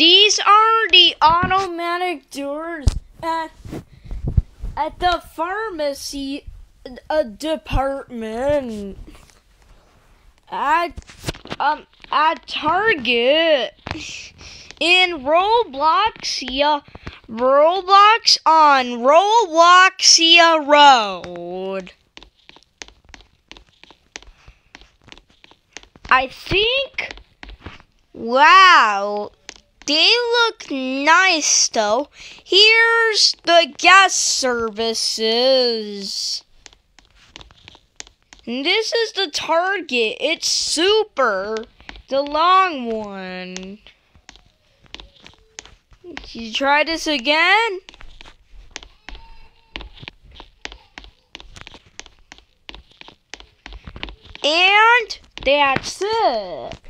These are the automatic doors at, at the pharmacy uh, department at um at Target in Robloxia Roblox on Robloxia Road. I think wow they look nice though. Here's the guest services. And this is the target. It's super. The long one. You try this again? And that's it.